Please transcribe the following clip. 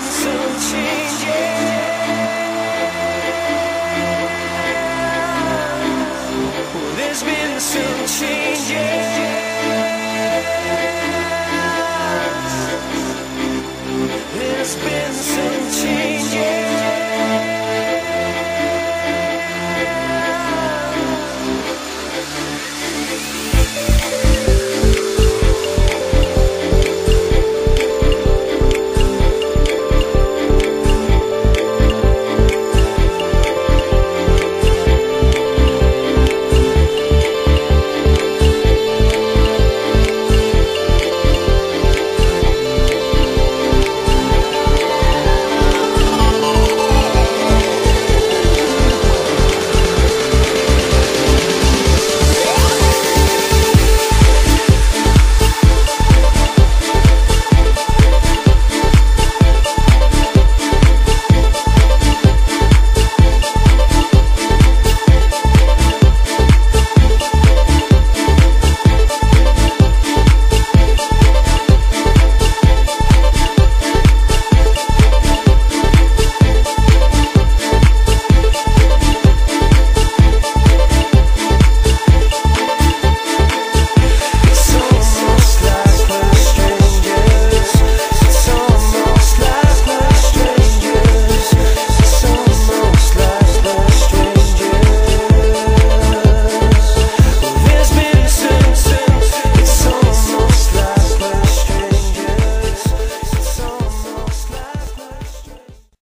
So.